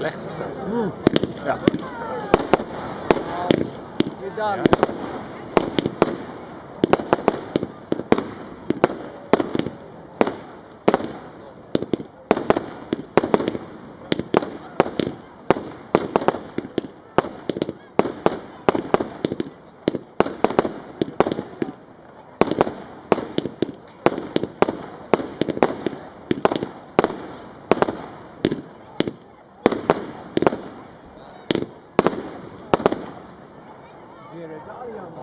Slecht is dat. Mm. Ja. Weer daar. wäre Dalian